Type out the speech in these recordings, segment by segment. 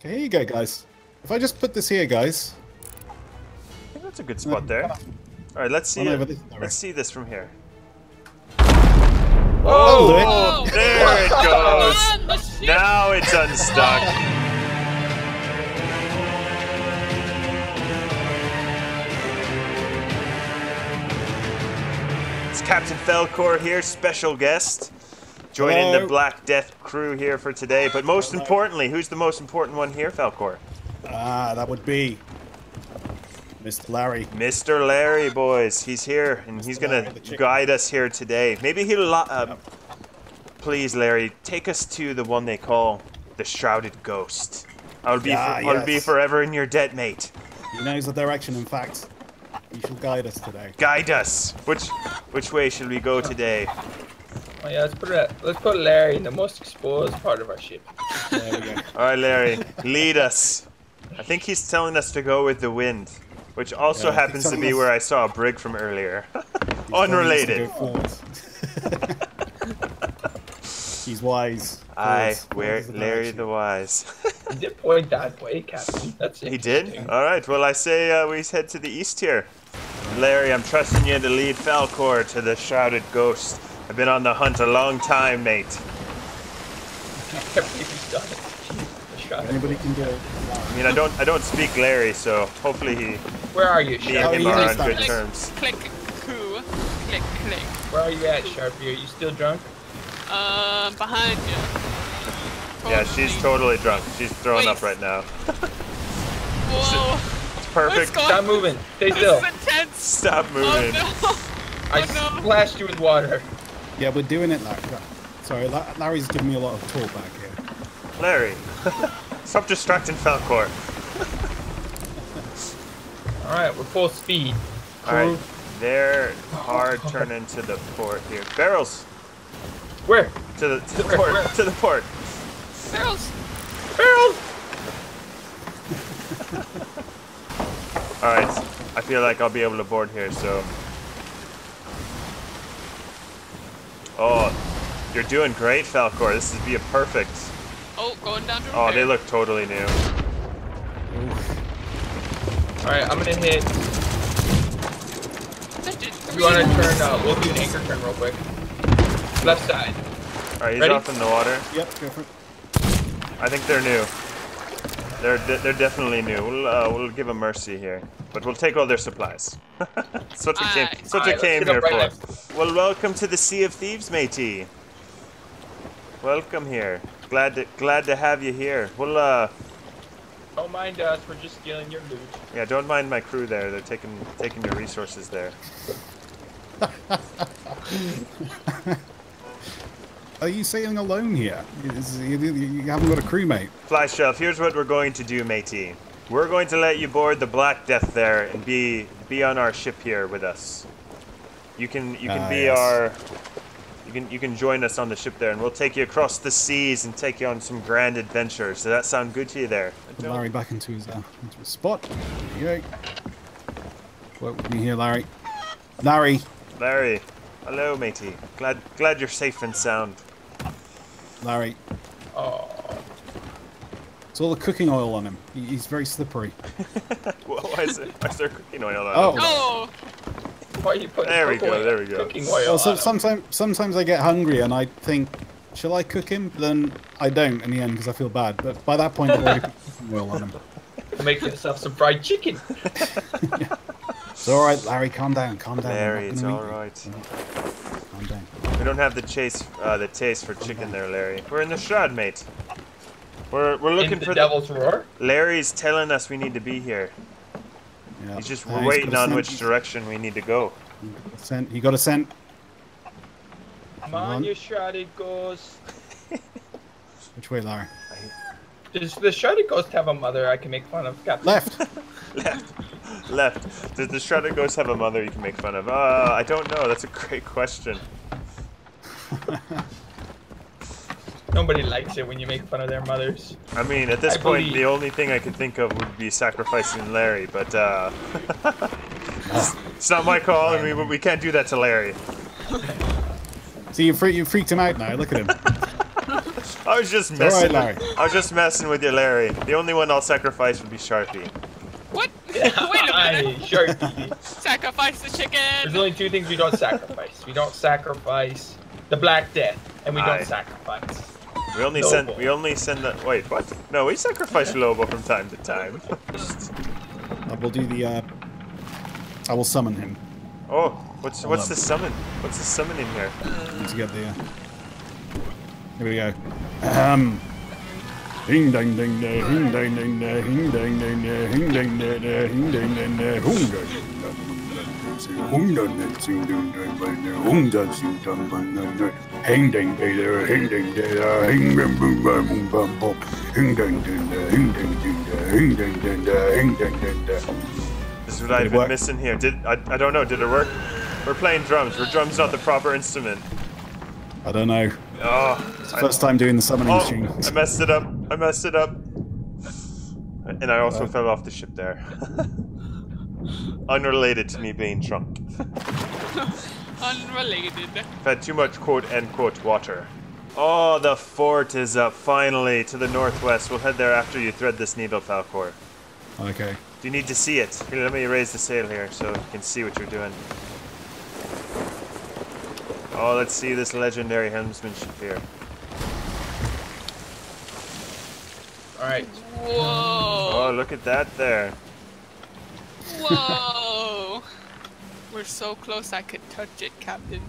Okay, here you go, guys. If I just put this here, guys. I think that's a good spot there. All right, let's see. Oh, no, it. this- Let's see this from here. Oh, Oh, oh There it goes. on. Now it's unstuck. It's Captain Falcor here, special guest, joining the Black Death crew here for today. But most importantly, who's the most important one here, Falcor? Ah, that would be Mr. Larry. Mr. Larry, boys. He's here, and he's gonna the guide us here today. Maybe he'll. lo- Um, please, Larry, take us to the one they call the Shrouded Ghost. I'll be. Ah, I'll be forever in your debt, mate. He knows the direction, in fact. He shall guide us today. Guide us. Which, which way should we go today? Oh yeah, let's put it. Let's put Larry in the most exposed part of our ship. There we go. All right, Larry, lead us. I think he's telling us to go with the wind, which also Yeah, happens to be us- where I saw a brig from earlier. He's telling us to Unrelated. He's wise. I, Forwards. where Forwards is the Larry the Wise. He did point that way, Captain. That's He did? All right. Well, I say uh, we head to the east here. Larry, I'm trusting you to lead Falcor to the Shrouded Ghost. I've been on the hunt a long time, mate. I can't believe he's done it. Jeez. Anybody can do it. I mean, I don't, I don't speak Larry, so hopefully he, Where are you, me Sharpie? and Oh, him he are on good nice. terms. Click, coo. Click, click. Where are you at, Sharpie? Are you still drunk? Um, behind you. Yeah, she's totally drunk. She's throwing up right now. Whoa. It's perfect. going- Stop moving. Stay This still. is intense. Stop Oh moving. no. I Oh, no. splashed you with water. Yeah, we're doing it, Larry. Sorry, Larry's giving me a lot of talk back here. Larry, stop distracting Falcor. All right, we're full speed. All right, Crew. they're hard turn into the port here. Barrels Where? to the, to the Where, port. where? To the port. Barrels. Barrels. All right, I feel like I'll be able to board here. So, oh, you're doing great, Falcor. This is be a perfect. Oh, going down to Oh, they look totally new. All right, I'm gonna hit. Digit You want to turn? Uh, we'll do an anchor turn real quick. Left side. All right, he's Ready? off in the water. Yep, go for it. I think they're new. They're de- they're definitely new. We'll uh, we'll give them mercy here, but we'll take all their supplies. That's what we came. Aye. That's what we let's came here right for. Well, welcome to the Sea of Thieves, matey. Welcome here. Glad to glad to have you here. Well, uh, Don't mind us. We're just stealing your loot. yeah, don't mind my crew there. They're taking taking your resources there. Are you sailing alone here? You, haven't got a crewmate. Fly Shelf, here's what we're going to do, matey. We're going to let you board the Black Death there and be be on our ship here with us. You can you can Ah, be yes. our you can you can join us on the ship there and we'll take you across the seas and take you on some grand adventures. Does that sound good to you there? Larry back into his, uh, into his spot. There you go. Work with me here, Larry. Larry. Larry. Hello, matey. Glad glad you're safe and sound. Larry. Oh, It's all the cooking oil on him. He, he's very slippery. Whoa, why is, it, why is there cooking oil on Oh. it? Oh, why are you putting There we go, oil- there we go. cooking oil Well, so, on 'em? sometimes, sometimes I get hungry and I think, shall I cook him? But then I don't in the end because I feel bad. But by that point, I've already put cooking oil on him. Make yourself some fried chicken. It's all right, Larry. Calm down. Calm down. Larry, it's gonna all eat you. right. Calm. We don't have the chase, uh, the taste for chicken there, Larry. We're in the shroud, mate. We're we're looking In the for devil's roar. Larry's telling us we need to be here. Yeah. He's just Uh, we're he's waiting on which direction we need to go. Scent. You got a scent. Come on. on, you shrouded ghost. Which way, Larry? Does the shrouded ghost have a mother I can make fun of? Captain? Left. Left, left. Does the shrouded ghost have a mother you can make fun of? Uh, I don't know. That's a great question. Nobody likes it when you make fun of their mothers. I mean, at this I point, believe- the only thing I could think of would be sacrificing Larry, but uh, it's not my call, and we we can't do that to Larry. See, you, fre- you freaked him out now. Look at him. I was just all messing. right, I was just messing with you, Larry. The only one I'll sacrifice would be Sharpie. What? Wait a Aye, minute. Sharky. Sacrifice the chicken. There's only two things we don't sacrifice. We don't sacrifice the Black Death, and we Aye. don't sacrifice. We only Lobo. send. We only send the. Wait, what? No, we sacrifice Lobo from time to time. I will do the. Uh, I will summon him oh, what's Hold what's on. the summon? What's the summon in here? to get the. Uh, here we go. Um. Ding ding ding ding ding ding ding ding ding ding ding ding ding ding ding ding ding ding hung Hing ding ding hing ding ding hing bum bum bum bum bum bum hing ding ding hing ding ding hing ding ding hing ding ding This is what I've been missing here. Did I? I don't know. Did it work? We're playing drums. We're drums not the proper instrument. I don't know. Oh, I, First time doing the summoning oh, machine. I messed it up. I messed it up. And I also fell off the ship there. Unrelated to me being drunk. Unrelated. I've had too much quote end quote water. Oh, the fort is up finally to the northwest. We'll head there after you thread this needle, Falcor. Okay. Do you need to see it? Here, let me raise the sail here so you can see what you're doing. Oh, let's see this legendary helmsmanship here. All right. Whoa! Oh, look at that there. Whoa. We're so close I could touch it, Captain.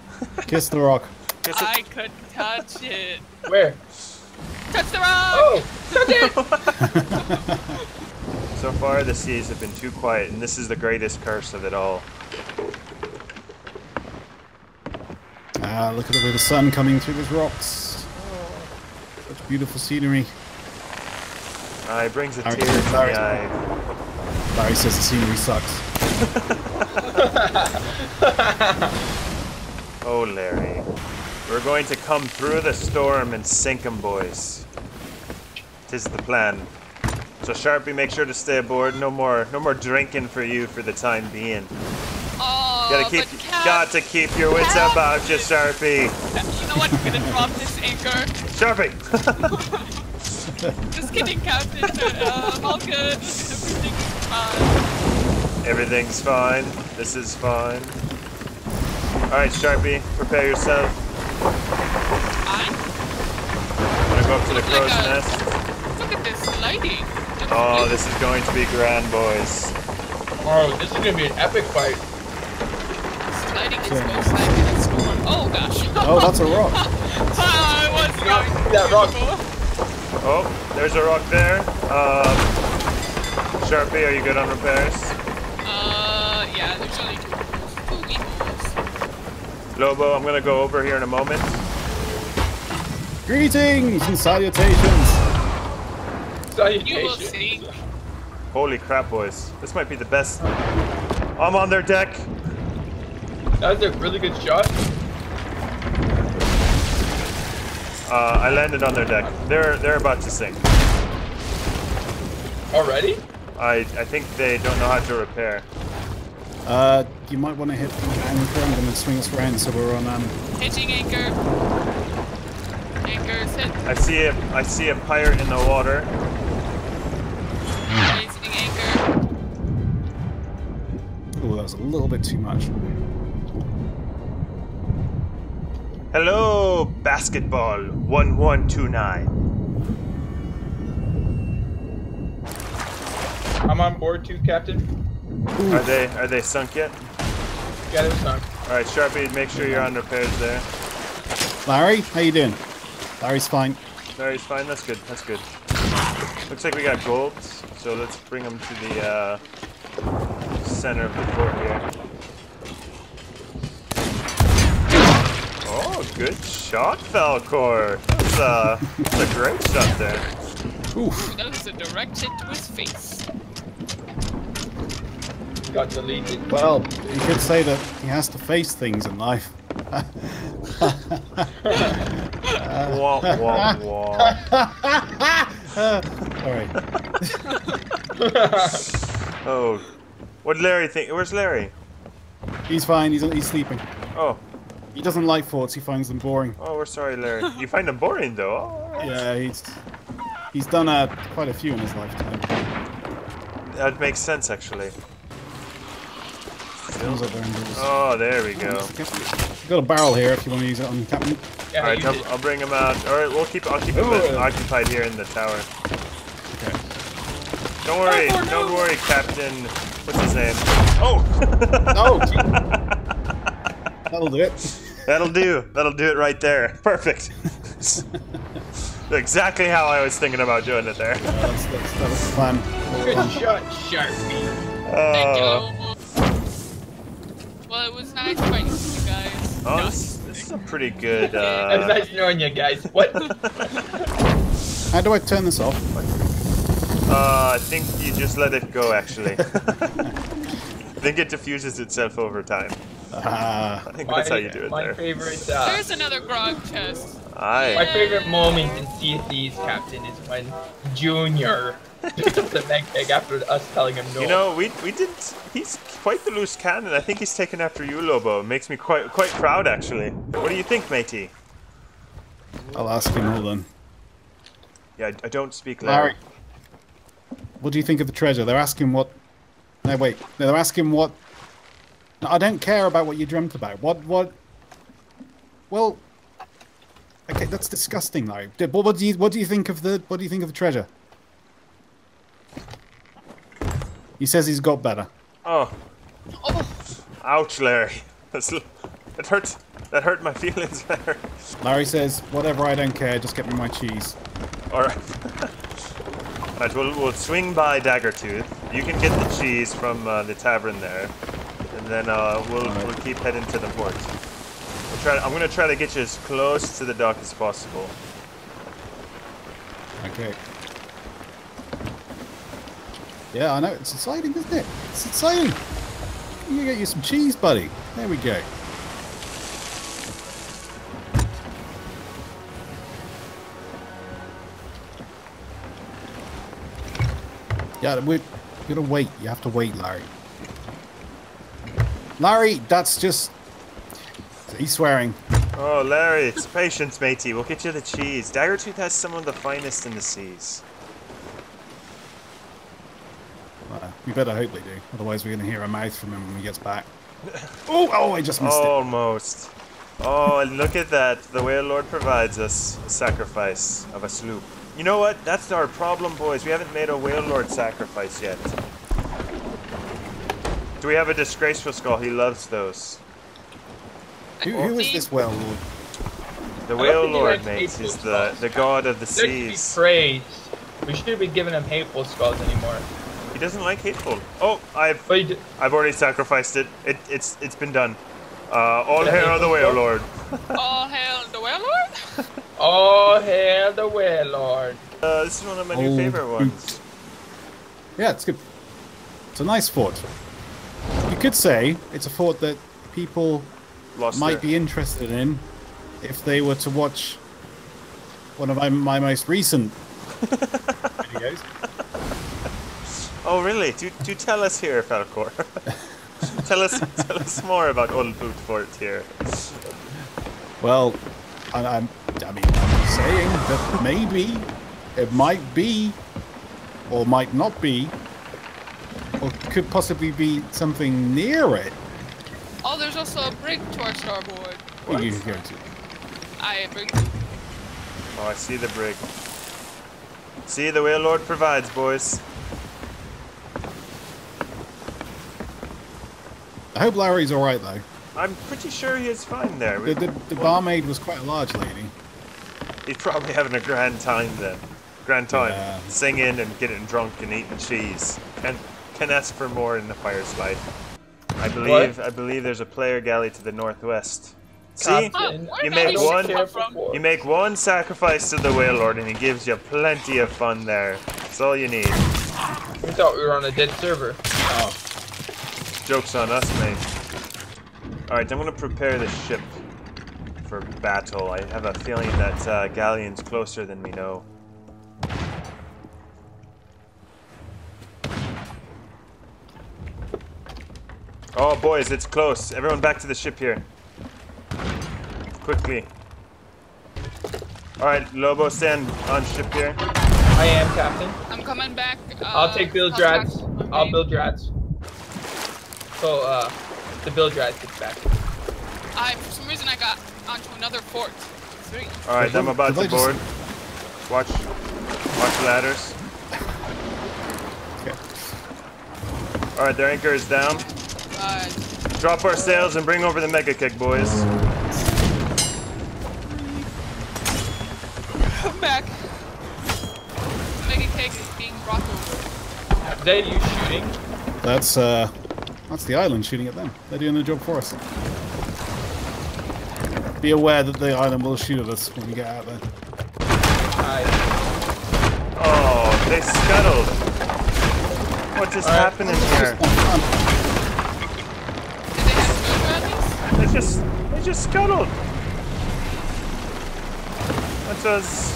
Kiss the rock. Guess it- I could touch it. Where? Touch the rock! Oh, So far, the seas have been too quiet, and this is the greatest curse of it all. Ah, look at it with the sun coming through those rocks. Such beautiful scenery. Ah, it brings a Sorry, tear to my the eye. Barry says the scenery sucks. Oh, Larry. We're going to come through the storm and sink 'em, boys. Tis the plan. So Sharpie, make sure to stay aboard. No more, no more drinking for you for the time being. Oh, Gotta keep, but Cap, got to keep your wits Cap- about you, Sharpie. You know what? I'm gonna drop this anchor. Sharpie. Just kidding, Captain. Um, all good. Everything's fine. Everything's fine. This is fine. All right, Sharpie, prepare yourself. Fine. Wanna go up to the Look like crow's a- nest? Look at this lighting. Oh, this is going to be grand, boys. oh, this is gonna be an epic fight. This lighting is Yeah. most like in a. Oh gosh. Oh, that's a rock. I was Yeah, going that rock. Oh, there's a rock there. Um, Sharpie, are you good on repairs? Uh, yeah, there's only two, two weepos. Lobo, I'm gonna go over here in a moment. Greetings and salutations. You will Salutations. see. Holy crap, boys. This might be the best. I'm on their deck. That was a really good shot. Uh, I landed on their deck. They're they're about to sink. Already? I I think they don't know how to repair. Uh, you might want to hit the anchor. I'm going to swing us around so we're on. Um, Hitching anchor. Anchor's hit. I see a I see a pirate in the water. Raising anchor. oh, that was a little bit too much. Hello, basketball 1129. I'm on board too, Captain. Are they are they sunk yet? Got it, son. All right, Sharpie, make sure you're on repairs there. Larry, how you doing? Larry's fine. Larry's fine. That's good. That's good. Looks like we got gold, so let's bring them to the uh, center of the fort here. Oh, good shot, Falcor. That's, uh, that's a great shot there. Oof. That was a direct hit to his face. Got deleted. Well, you could say that he has to face things in life. Wah, wah, wah. All right. Oh, what did Larry think? Where's Larry? He's fine. He's, he's sleeping. Oh, He doesn't like forts. He finds them boring. Oh, we're sorry, Larry. You find them boring, though. Oh, all right. Yeah, he's he's done uh, quite a few in his lifetime. That makes sense, actually. Those are dangerous. Oh, there we go. Got a barrel here if you want to use it on Captain. Yeah, All right, you I'll. I'll bring him out. All right, we'll keep. I'll keep him Ooh. occupied here in the tower. Okay. Don't worry, Oh, no. don't worry, Captain. What's his name? Oh, Oh, that'll do it. that'll do. That'll do it right there. Perfect. exactly how I was thinking about doing it there. Uh, that's, that's, that was the plan. Good shot, Sharpie. Thank Uh, you. Well, it was nice fighting you guys. oh, No. this, this is a pretty good. Uh... it was Uh, nice knowing you guys. What? How do I turn this off? uh, I think you just let it go. Actually, I think it diffuses itself over time. Ah, I think that's how you do it my there. favorite, uh, There's another grog chest. Aye. my favorite moment in Sea of Thieves, Captain, is when Junior picked up the meg egg after us telling him no. You know, we we did. He's quite the loose cannon. I think he's taken after you, Lobo. Makes me quite quite proud, actually. What do you think, matey? I'll ask him. Hold on. Yeah, I, I don't speak Larry. Larry, what do you think of the treasure? They're asking what. No, wait. No, they're asking what. No, I don't care about what you dreamt about. What? What? Well. Okay, that's disgusting, Larry. Did- What, what do you What do you think of the What do you think of the treasure? He says he's got better. Oh, Oh, ouch, Larry. That's, l- that hurt. That hurt my feelings, Larry. Larry says, "Whatever, I don't care. Just get me my cheese." All right. All right, we'll, we'll swing by Daggertooth. You can get the cheese from uh, the tavern there, and then uh, we'll All right. we'll keep heading to the port. We'll try. I'm gonna try to get you as close to the dock as possible. Okay. Yeah, I know. It's exciting, isn't it? It's exciting. You get you some cheese, buddy. There we go. Yeah, we're gonna wait. You have to wait, Larry. Larry, that's just. He's swearing. Oh, Larry, it's patience, matey. We'll get you the cheese. Daggertooth has some of the finest in the seas. Uh, we better hope they do. Otherwise, we're gonna hear a mouth from him when he gets back. Oh, oh! I just missed it. Almost. Oh, and look at that. The Whale Lord provides us a sacrifice of a sloop. You know what? That's our problem, boys. We haven't made a Whale Lord sacrifice yet. Do we have a disgraceful skull? He loves those. Who, who is this whale lord? The Whale think he Lord, likes mates, hateful is the, the god of the Let's be seas. praised. We shouldn't be giving him hateful skulls anymore. He doesn't like hateful. Oh, I've But he d- I've already sacrificed it. It it's it's been done. Uh, all Yeah, hail the Whale? Lord. all hail the well lord. all hail the whale lord. Uh, this is one of my new Old favorite boot. ones. Yeah, it's good. It's a nice fort. You could say it's a fort that people Lost might their- be interested in if they were to watch one of my, my most recent videos. Oh, really? Do, do tell us here, Falcor. tell us tell us more about Old Boot Fort here. Well, I, I'm, I mean, I'm saying that maybe it might be, or might not be, or could possibly be something near it. Oh, there's also a brig to our starboard. that You could go to. I brig. Oh, I see the brig. See, the Whale Lord provides, boys. I hope Larry's all right though. I'm pretty sure he is fine there. The, the, the barmaid was quite a large lady. He's probably having a grand time then. Grand time. Yeah. Singing and getting drunk and eating cheese. Can can ask for more in the fire slide. I believe I believe there's a player galley to the northwest. See? Captain, You make one- You make one sacrifice to the Whale Lord and he gives you plenty of fun there. That's all you need. We thought we were on a dead server. Oh, Joke's on us, mate. Alright, I'm gonna prepare the ship for battle. I have a feeling that uh, Galleon's closer than we know. Oh, boys, it's close. Everyone back to the ship here. quickly. All right, Lobo, stand on ship here. I am captain. I'm coming back. Uh, I'll take build I'll drats. I'll okay. build drats. So uh, the build drats gets back. I for some reason I got onto another fort. Sweet. All right, I'm about Did to I just- board. Watch, watch ladders. Okay. All right, their anchor is down. Uh, Drop our sails and bring over the mega keg, boys. come back. Mega keg is being brought over. Are you shooting? That's uh, that's the island shooting at them. They're doing the job for us. Be aware that the island will shoot at us when we get out there. I, Oh, they scuttled. What is All right. happening here? Did they have food at? They just, they just scuttled. What does?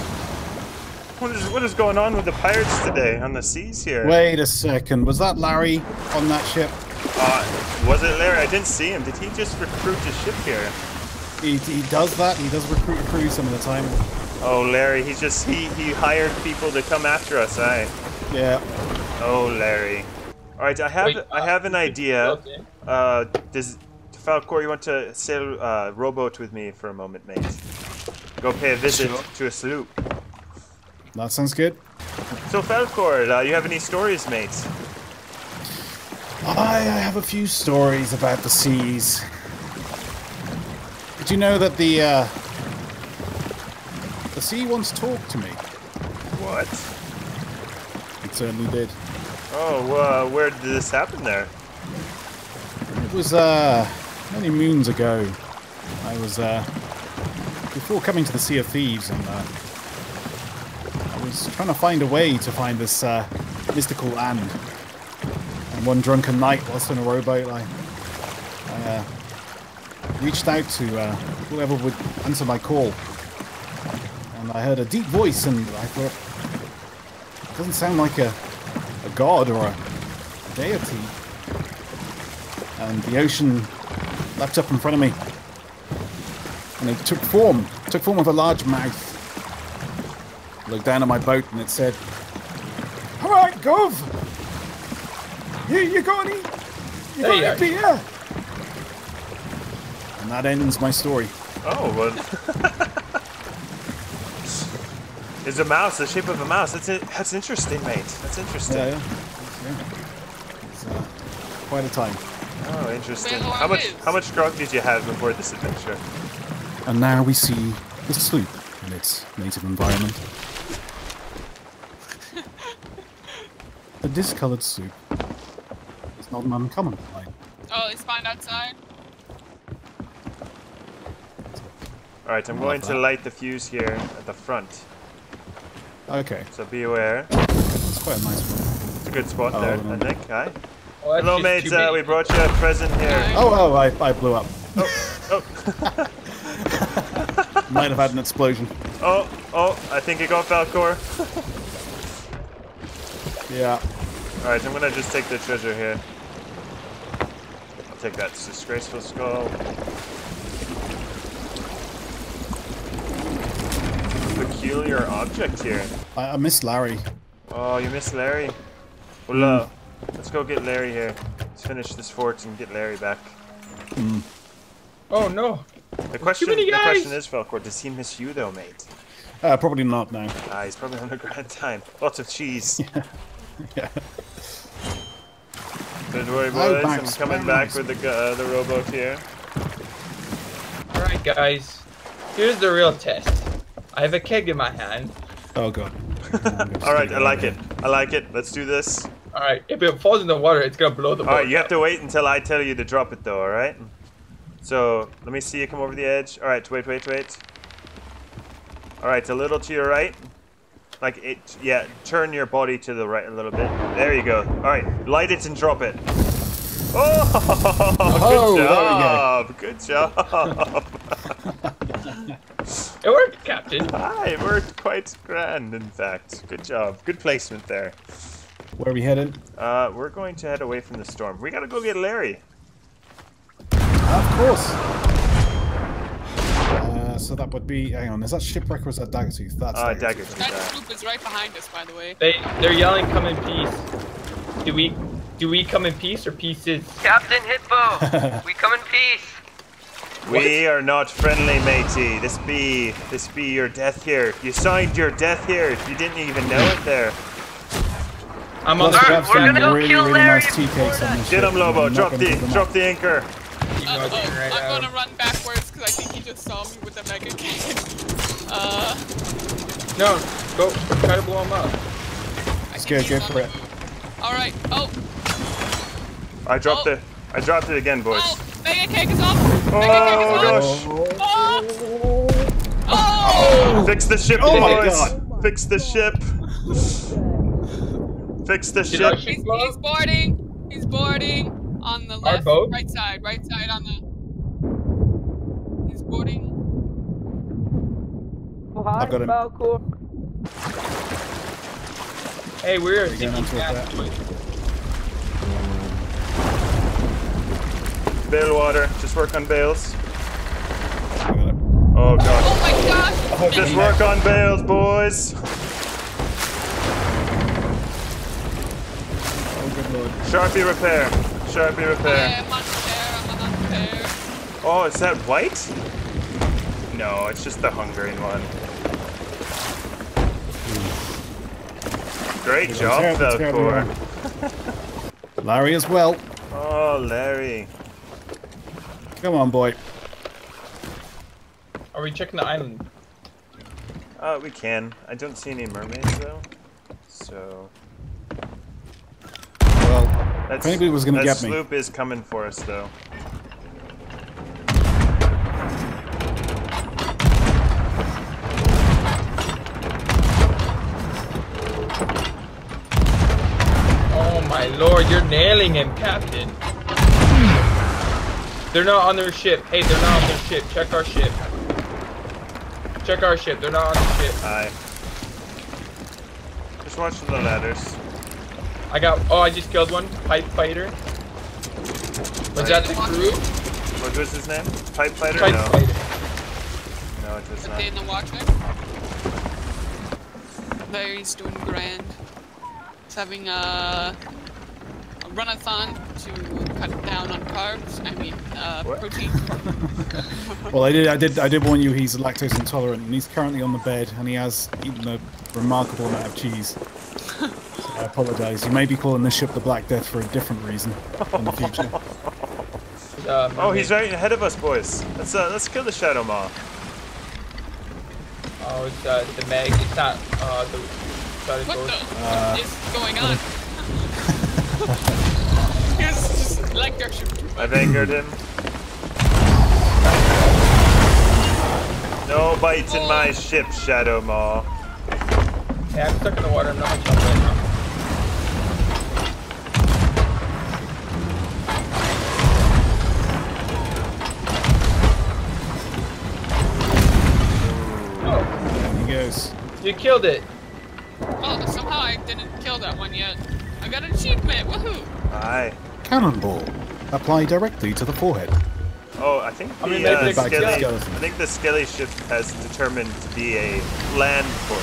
What is, what is going on with the pirates today on the seas here? Wait a second. Was that Larry on that ship? Uh, was it Larry? I didn't see him. Did he just recruit a ship here? He, he does that. He does recruit a crew some of the time. Oh, Larry, he's just he he hired people to come after us, eh? Yeah. Oh, Larry. All right, I have Wait, I uh, have an idea. Okay. Uh, does Falcor, you want to sail uh, rowboat with me for a moment, mate? Go pay a visit Sure. to a sloop. That sounds good. So Falcor, uh, you have any stories, mate? I, I have a few stories about the seas. Did you know that the uh, the sea once talked to me? What? It certainly did. Oh, uh, where did this happen there? It was uh, many moons ago. I was uh, before coming to the Sea of Thieves, and uh, I was trying to find a way to find this uh, mystical land. And one drunken night, whilst on a rowboat, I, I uh, reached out to uh, whoever would answer my call, and I heard a deep voice, and I thought, it doesn't sound like a, a god or a deity and the ocean leapt up in front of me. And it took form, took form of a large mouth. I looked down at my boat and it said, Alright, Gov! You, you got any? You There you got are. beer? And that ends my story. Oh, well. It's a mouse, the shape of a mouse. That's it. That's interesting, mate. That's interesting. Yeah, yeah. yeah. It's uh, quite a time. Oh, interesting. How much is? how much grog did you have before this adventure? And now we see the sloop in its native environment. the discoloured sloop is not an uncommon find. Oh, they spawned outside. All right, I'm going to light the fuse here at the front. Okay, So be aware. It's quite a nice one. It's a good spot Oh, there, no. I think. Hi. Oh, Hello, mates. Uh, we brought you a present here. Oh, oh, I, I blew up. Oh, Might have had an explosion. oh, oh! I think it got Falcor. Yeah. All right, I'm gonna just take the treasure here. I'll take that disgraceful skull. Peculiar object here. I, I miss Larry. Oh, you missed Larry. Well, uh, let's go get Larry here. Let's finish this fort and get Larry back. Oh no. The question, many the question is, Falcor, does he miss you though, mate? Uh, probably not now. Ah, he's probably on a grand time. Lots of cheese. Yeah. Don't worry, Oh, boys. I'm coming back with the gu- uh, the rowboat here. All right, guys. Here's the real test. I have a keg in my hand. Oh god. All right, I like it. I like it. Let's do this. All right. If it falls in the water, it's gonna blow the boat. All right, you have to wait until I tell you to drop it, though. All right. So let me see you come over the edge. All right, wait, wait, wait. All right, a little to your right. Like it, yeah. Turn your body to the right a little bit. There you go. All right, light it and drop it. Oh, Oh, good there we go. job. Good job. It worked, Captain. Ah, it worked quite grand, in fact. Good job. Good placement there. Where are we headed? Uh, we're going to head away from the storm. We gotta go get Larry. Of course. Uh, Uh, so that would be. Hang on, is that shipwreck or is that Daggertooth? That's Ah, Daggertooth. dagger That tooth. is right behind us, by the way. They they're yelling, "Come in peace." Do we do we come in peace or pieces? Captain Hitbo, we come in peace. We are not friendly, matey. This be this be your death here. You signed your death here. You didn't even know it there. I'm on the we Alright, have we're gonna go really, kill really Larry nice tea cakes on this Get ship, him, Lobo. Drop the drop the anchor. Uh oh, right I'm now. gonna run backwards because I think he just saw me with a mega cannon. Uh, No, go try to blow him up. I Let's think go, he's go on for it. All right. Oh, I dropped Oh. it. I dropped it again, boys. oh, mega keg is off. Mega keg is Oh off. gosh. Oh, oh. Fix the ship, Oh my. God. Fix the ship. Fix the Did ship. ship He's, he's boarding. He's boarding on the left, right side, right side on the. He's boarding. I've got him. Hey, we're We're going onto sinking it fast. Bail water. Just work on bales. I got it. Oh god. Oh my gosh! Oh, Just work on bales, boys. Oh, good lord. Sharpie repair. Sharpie I repair. am on repair. I'm on repair. Oh, is that white? No, it's just the Hungering one. Great It's job, terrible, it's terrible. Falcor. Larry as well. Oh, Larry. Come on, boy. Are we checking the island? Oh, we can. I don't see any mermaids though. So Well, that's, if anybody was going to that get me, That sloop is coming for us though. My lord, you're nailing him, Captain. They're not on their ship. Hey, they're not on their ship. Check our ship. Check our ship. They're not on the ship. Aye. Just watch the ladders. I got. Oh, I just killed one. Pipe fighter. Was that the crew? What was his name? Pipe fighter? Pipe no. fighter. No, it was Are not. they in the water? Larry's doing grand. He's having a, a runathon to cut down on carbs. I mean, uh, protein. well, I did, I did, I did warn you. He's lactose intolerant, and he's currently on the bed, and he has eaten a remarkable amount of cheese. So I apologise. You may be calling this ship the Black Death for a different reason in the future. Uh, Oh, he's right ahead of us, boys. Let's uh, let's kill the Shadow Maw. Oh, it's uh, the Meg. It's not uh, the. Sorry, What the Uh, what is going on? It's just like their. I've angered him. No bites in my ship, Shadow Maw. Yeah, I'm stuck in the water. I'm not gonna jump right now. Oh, he goes. you killed it. Oh, somehow I didn't kill that one yet. I got an achievement. Woohoo! Aye. Cannonball. Apply directly to the forehead. Oh, I think I the, mean, uh, maybe back to the Skelly, skeleton. I think the Skelly ship has determined to be a land fort.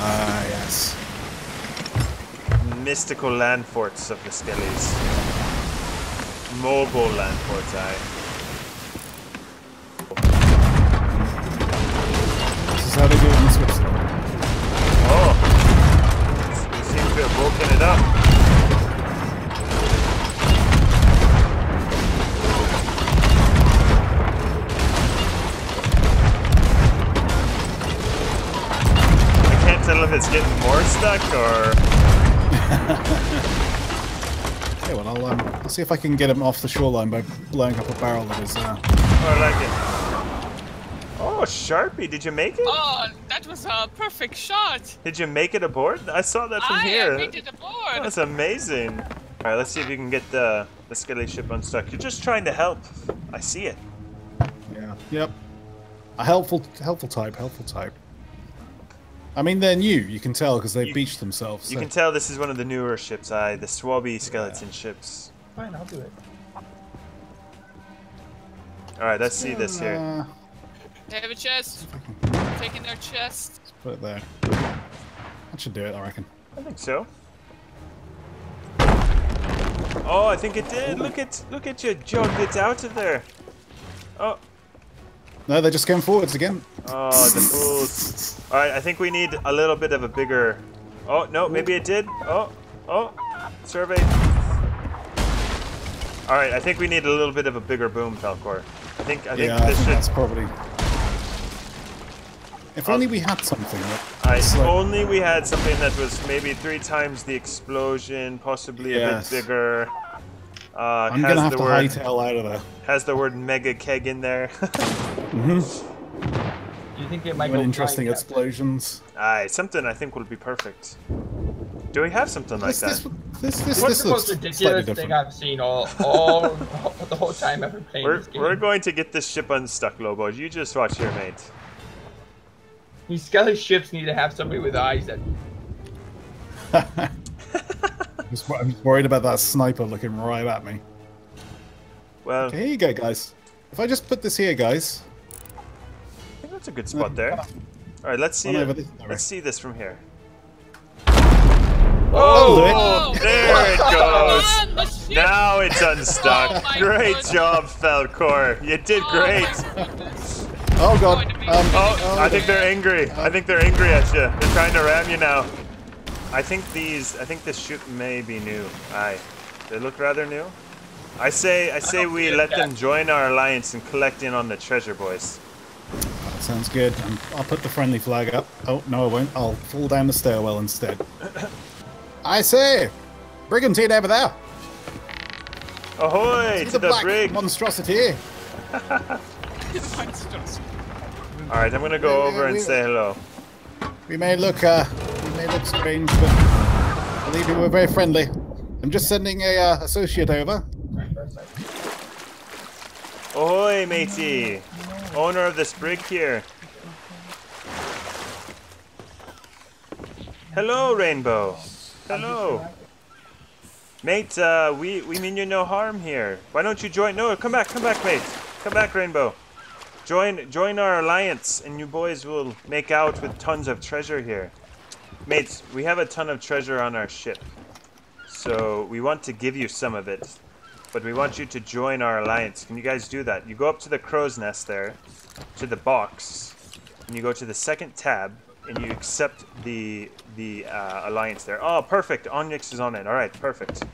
Ah, yes. Mystical land forts of the Skellies. Mobile land forts, aye. This is how they do stuck or. Okay, well, I'll, um, I'll see if I can get him off the shoreline by blowing up a barrel that is. Uh, Oh, I like it. Oh, Sharpie, did you make it? Oh, that was a perfect shot. Did you make it aboard? I saw that from I here. made it aboard. That's amazing. Alright, let's see if you can get the, the Skelly ship unstuck. You're just trying to help. I see it. yeah. Yep. A helpful, helpful type. Helpful type. I mean, they're new. You can tell because they've You- beached themselves. You so- can tell this is one of the newer ships, I the Swabby skeleton ships. Fine, I'll do it. Alright, let's see this here. Uh, They have a chest. Taking their chest. Let's put it there. That should do it, I reckon. I think so. Oh, I think it did. Look at look at you, jugged it out of there. Oh, No, they're just going forwards again. oh, the fools. All right, I think we need a little bit of a bigger. Oh no, maybe it did. Oh, oh, survey. All right, I think we need a little bit of a bigger boom, Falcor. I think I think Yeah, I this think should. that's probably. If only we had something that. I so- only we had something that was maybe three times the explosion, possibly a Yes. bit bigger. Uh, I'm has gonna have the to word, hightail out of there. Has the word mega keg in there. Do you think it might When go interesting flying, explosions. Aye, something I think will be perfect. Do we have something like This, that? this, this, this, What's this the most ridiculous thing. I've seen all, all the whole time ever playing We're, this game? we're going to get this ship unstuck, Lobo. You just watch here, mate. These skelly ships need to have somebody with eyes that. I'm just- I'm worried about that sniper looking right at me. Well, Okay, here you go, guys. If I just put this here, guys. I think that's a good spot there. All right, let's see. It. over this direction. Let's see this from here. That'll do it. Oh, there it goes. On the! Now it's unstuck. Oh Great goodness. job, Falcor. You did Oh great. Oh god. Going to be- Um, Oh, I think they're angry. I think they're angry at you. They're trying to ram you now. I think these. I think this ship may be new. Aye, they look rather new. I say. I say we let them join our alliance and collect in on the treasure, boys. Sounds good. Um, I'll put the friendly flag up. Oh no, I won't. I'll fall down the stairwell instead. I say, brigantine over there. Ahoy See to the, black brig! monstrosity. All right, I'm gonna go over and say hello. We may look, uh, we may look strange, but believe me, we're very friendly. I'm just sending a uh, associate over. Ahoy, matey! Owner of this brig here. Hello, Rainbow. Hello. Mate, uh, we, we mean you no harm here. Why don't you join? No, come back, come back, mate. Come back, Rainbow. Join join our alliance, and you boys will make out with tons of treasure here. Mates, we have a ton of treasure on our ship. So we want to give you some of it. But we want you to join our alliance. Can you guys do that? You go up to the crow's nest there, to the box, and you go to the second tab, and you accept the the uh, alliance there. Oh, perfect. Onyx is on it. All right, perfect.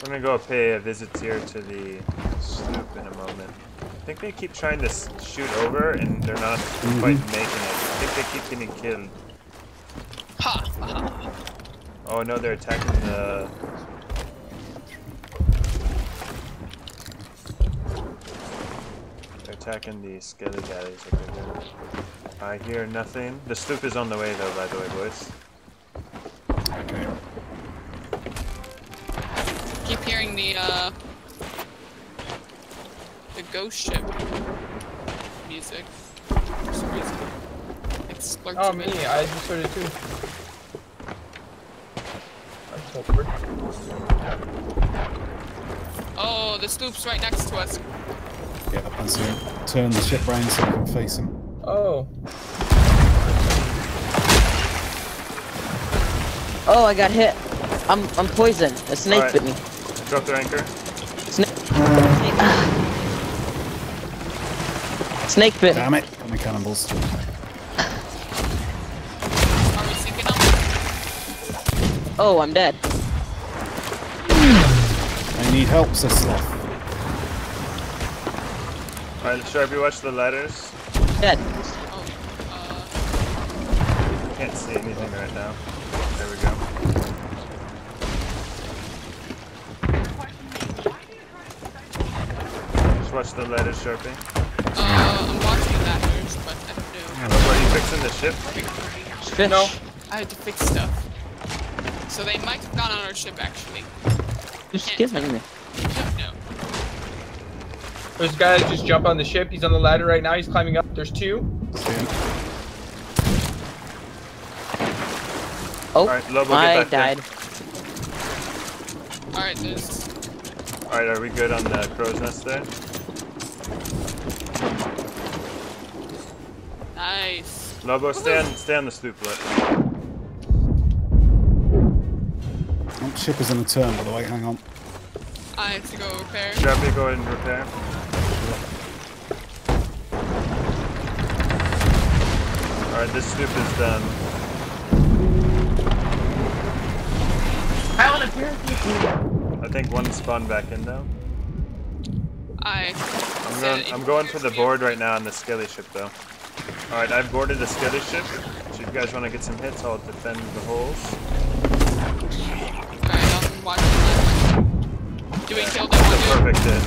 We're gonna go pay a visit here to the sloop in a moment. I think they keep trying to shoot over, and they're not quite making it. I think they keep getting killed. Oh no, they're attacking the. They're attacking the skelly good. I hear nothing. The sloop is on the way, though. By the way, boys. Okay. Keep hearing the, uh... The ghost ship music. For some reason. It's Oh a me, bit. I just heard it too. Oh, the sloop's right next to us. Yeah, that's it. Turn the ship round so we can face him. Oh, Oh, I got hit. I'm I'm poisoned. A snake Alright. bit me. Drop their anchor. Snake. Snake bit me. Damn it! Got my cannonballs. Oh, I'm dead. I need help, says Sloth. Alright, Sharpie, watch the ladders. Dead. Oh, uh... Can't see anything right now. There we go. Just watch the ladders, Sharpie. Uh, I'm watching that news, but I don't know. What, are you fixing the ship? Fish. No. I had to fix stuff. So they might have gone on our ship, actually. Who's giving me? Don't know. there's a guy that just jumped on the ship. He's on the ladder right now. He's climbing up. There's two. See? Oh, Alright, Lobo, I back died. Alright, there's Alright, are we good on the crow's nest there? Nice. Lobo, stay on, stay on the sloop. Let. Ship is in a turn, by the way. Hang on. I have to go repair. Sharpie, go ahead and repair. Alright, this sloop is done. I want to pair I think one spawned back in now. I. I'm going, I'm going for the board right now on the skelly ship though. Alright, I've boarded the skelly ship. So if you guys want to get some hits, I'll defend the holes. You. Alright, I'm watching that one. Do we kill that Perfect hit.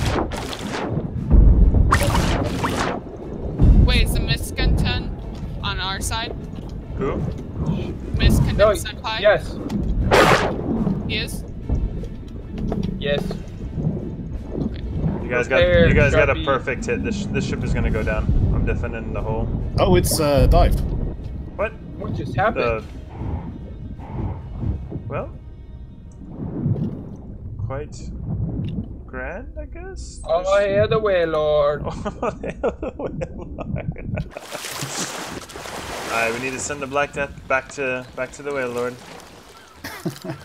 Wait, is the miscontent on our side? Who? Miscontent No, senpai? yes, He is? yes. Okay. You guys got Repair, you guys got a perfect hit. This this ship is gonna go down. I'm defending the hole. Oh, it's uh, dived. What? What just happened? The well, quite grand, I guess. oh, yeah, the way, Lord. Alright, we need to send the Black Death back to back to the Whale Lord.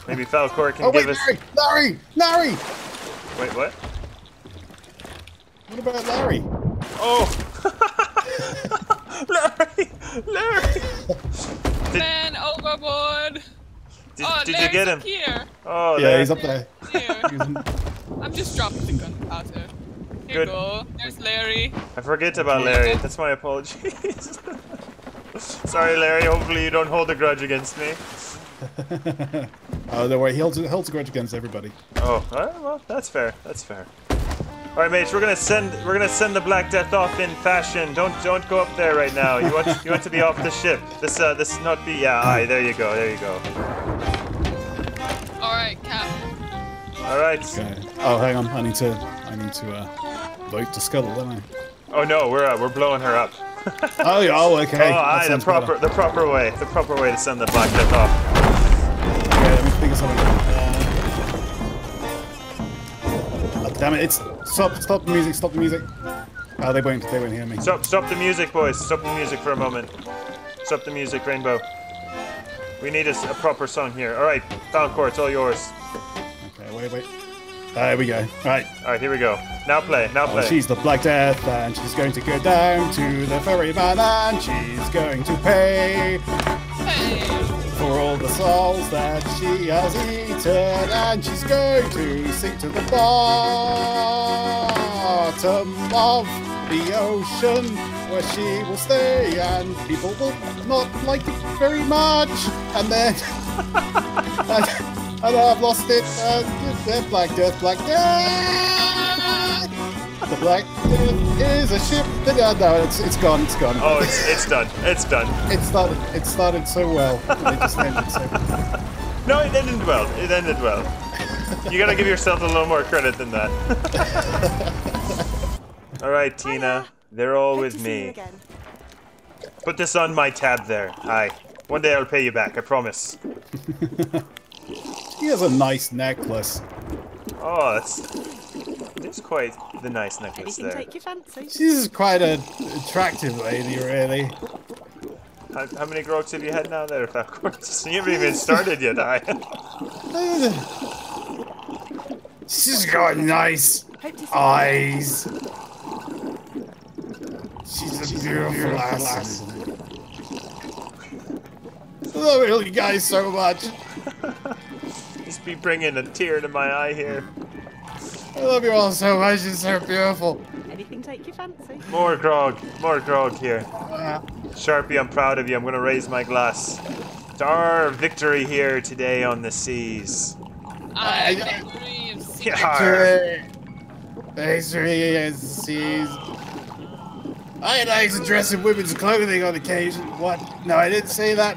Maybe Falcor can Oh wait, give us. Larry! Larry! Larry! Wait, what? What about Larry? Oh! Larry! Larry! Did, Man overboard! Did, oh, did you Larry's get up him? Here. Oh, yeah, there. he's up there. Here. I'm just dropping the gun gunpowder. Here Good. you go. There's Larry. I forget about Larry. That's my apologies. Sorry, Larry. Hopefully you don't hold a grudge against me. oh, don't worry. He holds, he holds a grudge against everybody. Oh, alright, well, that's fair. That's fair. All right, mates. We're gonna send we're gonna send the Black Death off in fashion. Don't don't go up there right now. You want you want to be off the ship. This uh this not be yeah. Aye, there you go. There you go. All right. Okay. Oh, hang on. I need to. I need to uh, vote to scuttle, don't I? Oh no, we're uh, we're blowing her up. Oh, yeah, oh, okay. oh, That aye, the proper better. the proper way. The proper way to send the Black Death off. Okay, let me think of something. Uh, oh, damn it! It's stop! Stop the music! Stop the music! Oh, they won't. They won't hear me. Stop stop the music, boys. Stop the music for a moment. Stop the music, Rainbow. We need a proper song here. All right, Falcor, it's all yours. Wait, wait. There we go. Right. All right, here we go. Now play. Now Oh, play. she's the Black Death, and she's going to go down to the ferryman, and she's going to pay Hey! for all the souls that she has eaten, and she's going to sink to the bottom of the ocean, where she will stay, and people will not like it very much, and then. and, and I've lost it, and the Black Death, Black Death! The Black Death is a ship that. Uh, no, it's, it's gone, it's gone. Oh, it's it's done. It's done. It started. It started so well. It just ended so. No, it ended well. It ended well. You gotta give yourself a little more credit than that. all right, Tina. They're all Hope with to see you me. again. Put this on my tab there. Hi. One day I'll pay you back. I promise. He has a nice necklace. Oh, that's. It's quite the nice necklace Anything there. take your fancy? She's quite an attractive lady, really. How, how many groats have you had now there, Falcor? You haven't even started yet, I. She's got nice Hope to see eyes. She's a beautiful lass. I love you guys so much. Just be bringing a tear to my eye here. I love you all so much. You're so beautiful. Anything take your fancy? More grog. More grog here. Uh, Sharpie, I'm proud of you. I'm gonna raise my glass. To our victory here today on the seas. I I- agree of secret. Yeah. Victory is seized. I like to dress in women's clothing on occasion. What? No, I didn't say that.